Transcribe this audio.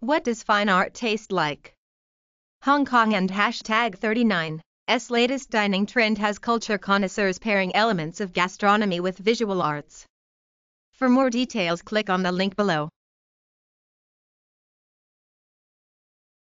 What does fine art taste like? Hong Kong and hashtag 39. Latest dining trend has culture connoisseurs pairing elements of gastronomy with visual arts. For more details, click on the link below.